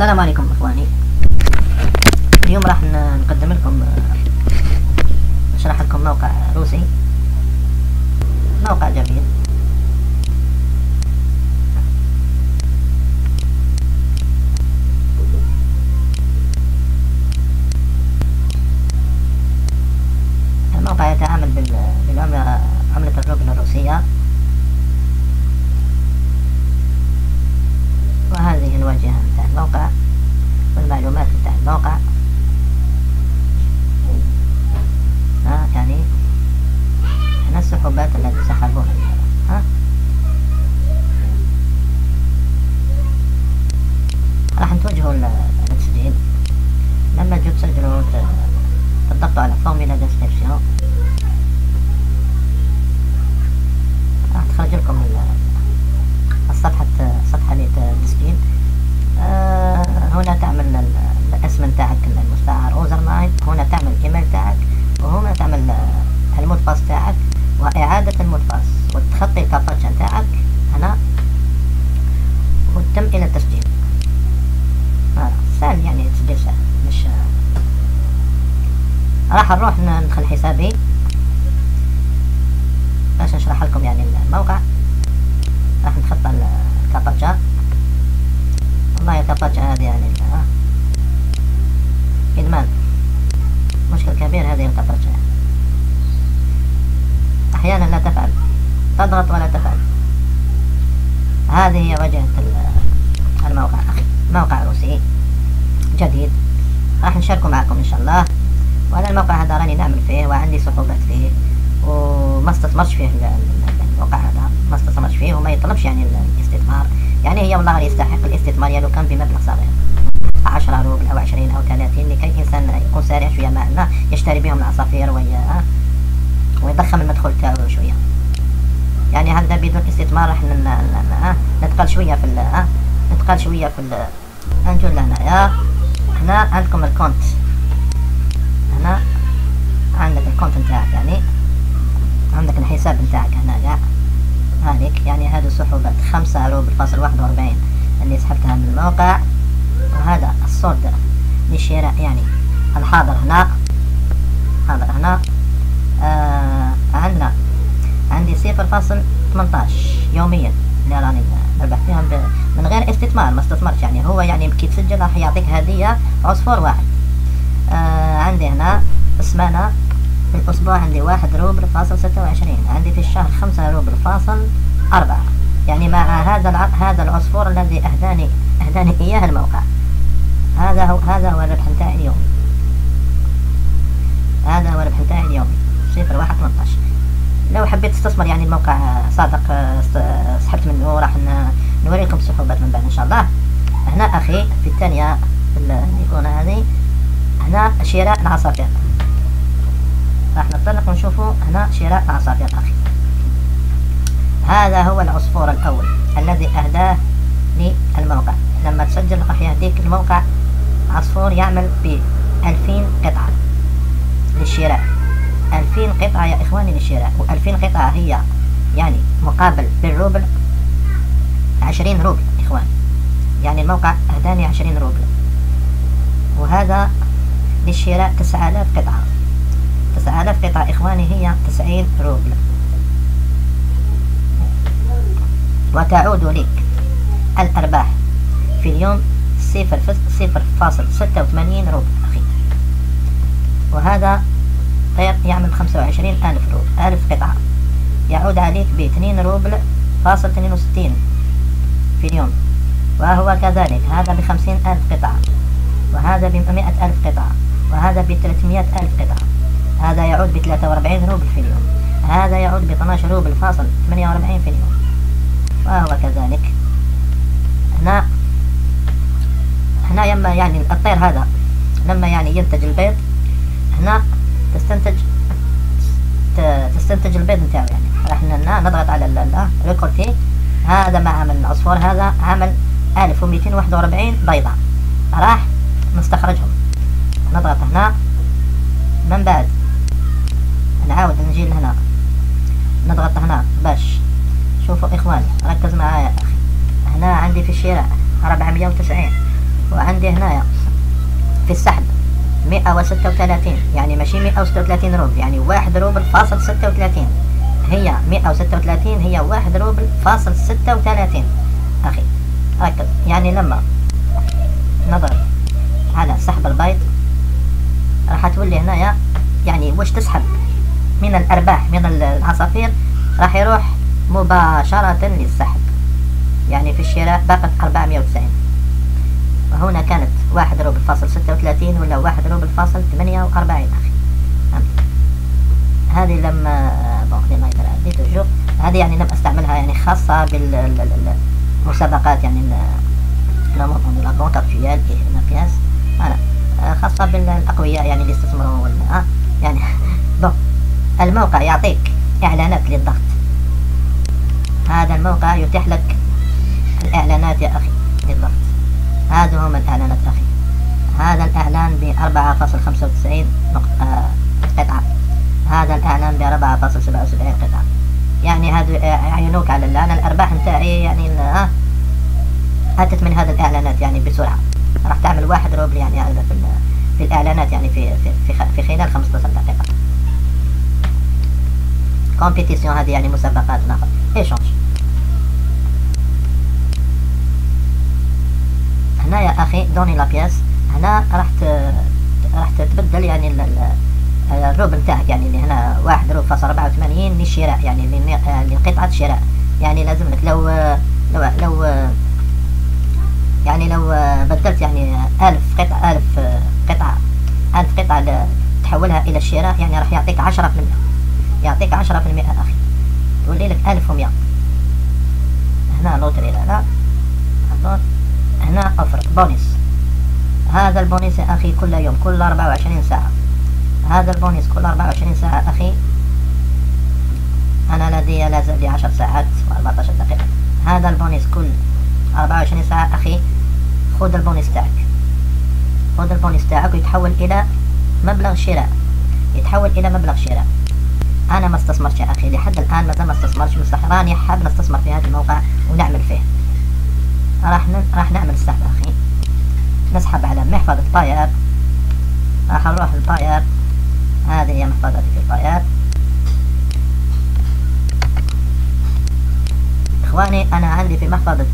السلام عليكم إخواني. اليوم راح نقدم لكم نشرح لكم موقع روسي. موقع جميل. والمعلومات متاع الموقع ها يعني هنا السحوبات التي سحبوها ها راح نتوجهوا للتسجيل لما تجوا تسجلوا ت- تضغطوا على فورميلا ديسكريبسيون راح تخرج لكم ال- الصفحة صفحة للتسجيل آه، هنا تعمل ال- الاسم نتاعك المستعار username هنا تعمل الايميل تاعك وهنا تعمل آه، ال mot de passe تاعك واعادة ال mot de passe وتخطي الكابتشا نتاعك هنا وتتم إلى التسجيل آه، سهل يعني تسجيل سهل مش راح نروح ندخل حسابي. باش نشرح لكم يعني الموقع. راح نخطى ال- الكابتشا والله الكابتشا هذه يعني آه. إدمان. مشكل كبير هذه الكابتشا. أحيانا لا تفعل. تضغط ولا تفعل. هذه هي واجهة ال- الموقع. أخي موقع روسي. جديد. راح نشاركه معكم إن شاء الله. وأنا الموقع هذا راني نعمل فيه وعندي صعوبات فيه وما استثمرش فيه ال- ال- الموقع هذا. ما استثمرش فيه وما يطلبش يعني الاستثمار. يعني هي والله يستحق الاستثمار يا لو كان بمبلغ صغير. 10 روبل أو 20 أو 30 لكي الانسان يكون سارع شوية معنا يشتري بهم العصافير وي... ويضخم المدخول تاعو شوية. يعني هذا بدون استثمار راح نتقل شوية في نتقل شوية في ال... نجو لهنايا. هنا عندكم ال compte. هنا عندك ال compte نتاعك يعني عندك الحساب نتاعك هنايا هذيك يعني هذه سحوبات خمسة روبل فاصل واحد وأربعين اللي سحبتها من الموقع. وهذا الصورة للشراء يعني الحاضر هنا. حاضر هنا. آه عندنا عندي صفر فاصل 18 يوميا. اللي راني نربح فيهم من غير استثمار ما استثمرش يعني هو يعني كي تسجل راح يعطيك هدية عصفور واحد. عندي هنا السمانة في الأسبوع عندي واحد روبل فاصل ستة وعشرين عندي في الشهر خمسة روبل فاصل أربعة. يعني مع هذا الع... هذا العصفور الذي أهداني أهداني إياه الموقع. هذا هو هذا هو الربح نتاعي اليومي. هذا هو الربح نتاعي اليومي. صفر واحد 18 لو حبيت تستثمر يعني الموقع صادق سحبت منه راح ن- نوريكم السحوبات من بعد إن شاء الله. هنا أخي في الثانية في ال- الإيقونة هذه. هنا شراء العصافير. راح نطلق ونشوفوا هنا شراء عصافير أخي هذا هو العصفور الأول الذي أهداه للموقع. لما تسجل راح يهديك الموقع عصفور يعمل ب 2000 قطعة للشراء. 2000 قطعة يا إخواني للشراء و2000 قطعة هي يعني مقابل بالروبل 20 روبل إخوان يعني الموقع أهداني 20 روبل. وهذا للشراء 9000 قطعة. 9000 قطعة إخواني هي 90 روبل. وتعود لك الأرباح في اليوم صفر فس- صفر فاصل ستة وثمانين روبل أخي. وهذا غير يعمل خمسة وعشرين ألف روبل ألف قطعة. يعود عليك باثنين روبل فاصل اثنين وستين في اليوم. وهو كذلك هذا بخمسين ألف قطعة. وهذا بمئة ألف قطعة. وهذا بثلاثمائة ألف قطعة. هذا يعود بثلاثة وأربعين روبل في اليوم. هذا يعود ب 12 روبل فاصل 48 في اليوم. وهو كذلك. هنا هنا يما يعني الطير هذا لما يعني ينتج البيض هنا تستنتج تستنتج البيض نتاعو يعني. راح ن- نضغط على ال- ريكورتي هذا ما عمل العصفور هذا عمل 1241 بيضة. راح نستخرجهم. نضغط هنا. من بعد؟ نعاود نجي لهنا. نضغط هنا. باش. شوفوا إخواني ركز معايا يا أخي. هنا عندي في الشراء 490 وعندي هنايا في السحب مئة وستة وثلاثين يعني ماشي مئة وستة وثلاثين روبل يعني واحد روبل فاصل ستة وثلاثين. هي مئة وستة وثلاثين هي واحد روبل فاصل ستة وثلاثين. أخي ركز. يعني لما نظر على سحب البيض راح تولي هنايا. يعني واش تسحب؟ من الأرباح من العصافير راح يروح مباشرة للسحب. يعني في الشراء باقت 490 وهنا كانت واحد روبل فاصل ستة وثلاثين ولا واحد روبل فاصل ثمانية وأربعين أخي. هذه لما بون ما دي توجور هذه يعني لم أستعملها يعني خاصة بالمسابقات يعني لا مونطون لا بونك اكتويال مقياس خاصة بالأقوياء يعني اللي يستثمروا ولا يعني بون الموقع يعطيك إعلانات للضغط هذا الموقع يتيح لك الإعلانات يا أخي للضغط هذا هم الإعلانات أخي هذا الإعلان ب 4.95 قطعة هذا الإعلان ب 4.77 قطعة يعني هذا يعينوك على أنا الأرباح نتاعي يعني ها أتت من هذه الإعلانات يعني بسرعة راح تعمل واحد روبل يعني هذا في, في الإعلانات يعني في في في خلال 15 دقيقة compétition هذه يعني مسابقات ناخذ échange هنا يا أخي donner la pièce. هنا راح راح تتبدل يعني الروب نتاعك يعني اللي هنا واحد روب فاصل أربعة وثمانين للشراء يعني لقطعة شراء. يعني لازم لك لو لو لو يعني لو بدلت يعني ألف قطعة إلى الشراء يعني راح يعطيك عشرة في المئة. يعطيك عشرة في المئة أخي. تولي لك ألف ومئة. هنا loterie لا. هنا offre bonus. هذا البونيس يا أخي كل يوم كل أربعة وعشرين ساعة. هذا البونيس كل أربعة وعشرين ساعة أخي. أنا لدي لازم لي عشر ساعات وأربعة عشر دقيقة. هذا البونيس كل أربعة وعشرين ساعة أخي. خذ البونيس تاعك. خذ البونيس تاعك ويتحول إلى مبلغ شراء. يتحول إلى مبلغ شراء. أنا ما استثمرتش يا أخي لحد الآن ما زال ما استثمرتش راني حاب نستثمر في هذا الموقع ونعمل فيه. راح ن... راح نعمل السحب أخي. نسحب على محفظة باير. راح نروح للباير. هذه هي محفظتي في الباير. إخواني أنا عندي في محفظة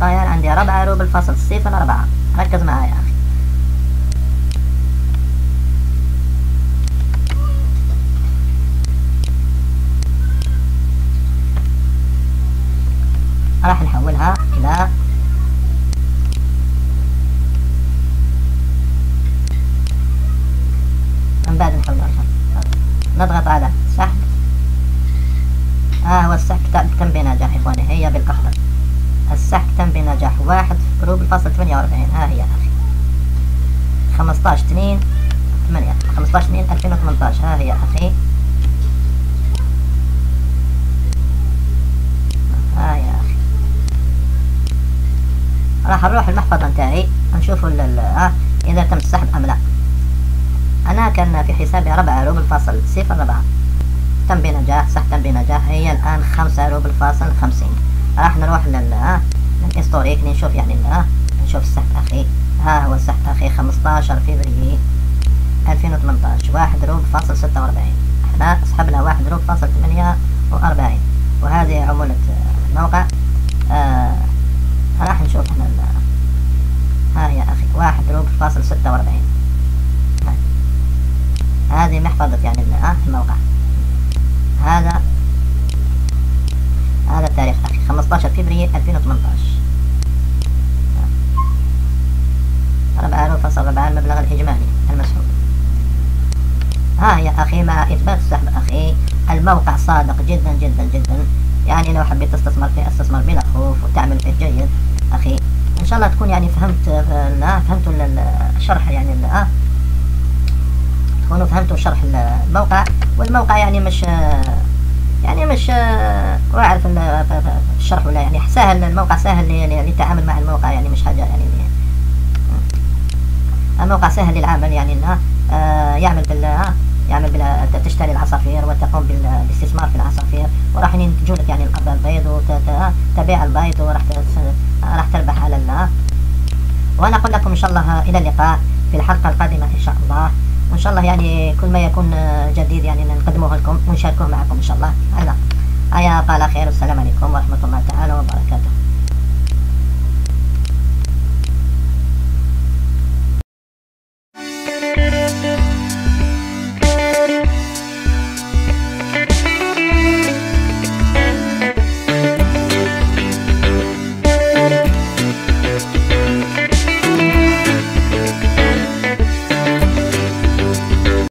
باير عندي ربعة روبل فاصل صفر أربعة. ركز معايا أخي راح نحولها إلى من بعد نحولها نضغط على سحب ها السحب تم بنجاح إخواني هي بالأخضر السحب تم بنجاح. واحد روبل فاصل ثمانية وأربعين. ها هي أخي خمسطاش اثنين ثمانية. خمسطاش اثنين ألفين وثمنطاش. ها هي أخي ها يا راح نروح المحفظة نتاعي نشوف آه إذا تم السحب أم لا. أنا كان في حسابي ربعة روبل فاصل صفر ربعة. تم بنجاح صح تم بنجاح. هي الآن خمسة روبل فاصل خمسين. راح نروح لل آه لل historique نشوف يعني آه نشوف السحب أخي. ها هو السحب أخي خمستاشر فبراير ألفين وثمنتاش واحد روبل فاصل ستة وأربعين. إحنا سحبنا واحد روبل فاصل ثمانية وأربعين. وهذه عمولة الموقع آه راح نشوف إحنا ها يا أخي. واحد روب فاصل ستة وأربعين. هذه محفظة يعني الموقع. هذا هذا التاريخ أخي. 15 فبراير 2018 أربعة روب فاصل أربعة المبلغ الإجمالي المسحوب. ها يا أخي مع إثبات السحب أخي. الموقع صادق جدا جدا جدا. يعني لو حبيت تستثمر فيه استثمر بلا خوف وتعمل فيه جيد أخي. إن شاء الله تكون يعني فهمت لا فهمتوا الشرح يعني آه. فهمتوا شرح الموقع؟ والموقع يعني مش يعني مش واعرف الشرح ولا يعني سهل الموقع سهل للتعامل مع الموقع يعني مش حاجة يعني الموقع سهل للعمل يعني آه يعمل بال يعمل بلا تشتري العصافير وتقوم بالاستثمار في العصافير وراح ينتجوا لك يعني البيض وتبيع البيض وراح راح تربح على ونقول لكم إن شاء الله إلى اللقاء في الحلقة القادمة إن شاء الله. وإن شاء الله يعني كل ما يكون جديد يعني نقدمه لكم ونشاركه معكم إن شاء الله. هذا. هيا قال خير. السلام عليكم ورحمة الله تعالى وبركاته.